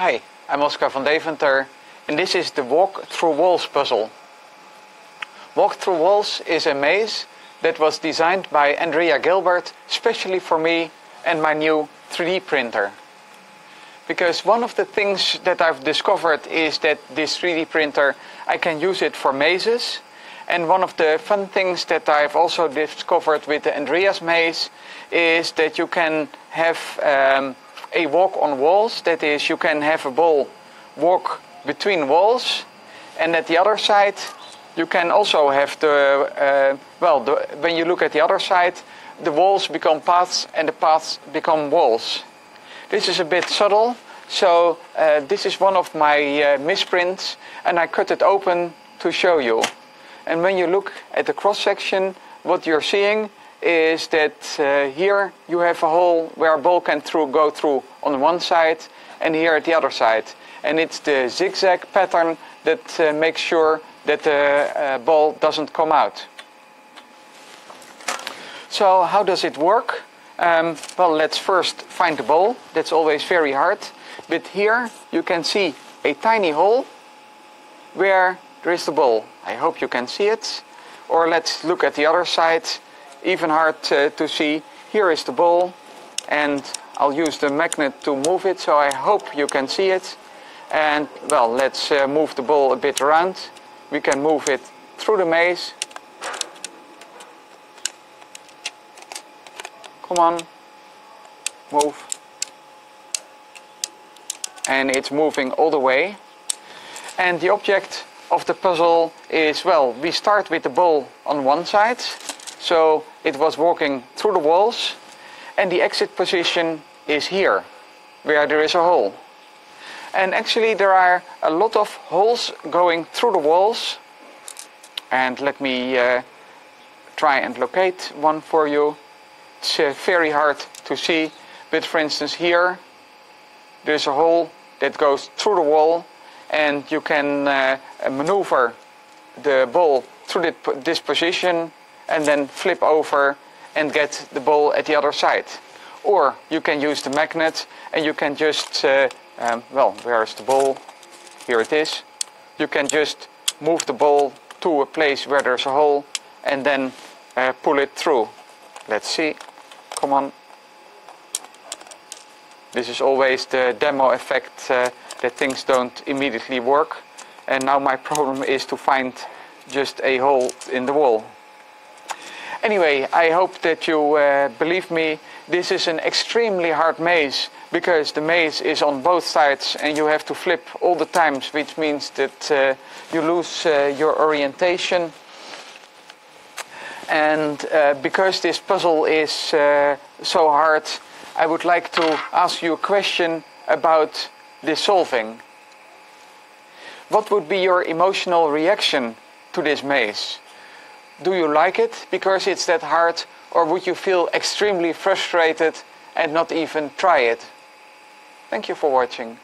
Hi, I'm Oskar van Deventer and this is the Walk Through Walls puzzle. Walk Through Walls is a maze that was designed by Andrea Gilbert specially for me and my new 3D printer. Because one of the things that I've discovered is that this 3D printer, I can use it for mazes. And one of the fun things that I've also discovered with the Andrea's maze is that you can have um, a walk on walls. That is, you can have a ball walk between walls, and at the other side, you can also have the uh, well. The, when you look at the other side, the walls become paths, and the paths become walls. This is a bit subtle, so uh, this is one of my uh, misprints, and I cut it open to show you. And when you look at the cross section, what you're seeing is that uh, here you have a hole where a ball can through, go through on one side and here at the other side. And it's the zigzag pattern that uh, makes sure that the uh, ball doesn't come out. So how does it work? Um, well, let's first find the ball. That's always very hard. But here you can see a tiny hole where there is the ball. I hope you can see it. Or let's look at the other side even hard to see. Here is the ball and I'll use the magnet to move it so I hope you can see it. And well, let's uh, move the ball a bit around. We can move it through the maze. Come on, move. And it's moving all the way. And the object of the puzzle is, well, we start with the ball on one side so it was walking through the walls and the exit position is here where there is a hole. And actually there are a lot of holes going through the walls. And let me uh, try and locate one for you. It's uh, very hard to see, but for instance here there's a hole that goes through the wall and you can uh, maneuver the ball through this position and then flip over and get the ball at the other side. Or you can use the magnet and you can just, uh, um, well, where is the ball? Here it is. You can just move the ball to a place where there's a hole and then uh, pull it through. Let's see. Come on. This is always the demo effect uh, that things don't immediately work. And now my problem is to find just a hole in the wall. Anyway, I hope that you uh, believe me. This is an extremely hard maze because the maze is on both sides and you have to flip all the times, which means that uh, you lose uh, your orientation. And uh, because this puzzle is uh, so hard, I would like to ask you a question about the solving. What would be your emotional reaction to this maze? Do you like it because it's that hard, or would you feel extremely frustrated and not even try it? Thank you for watching.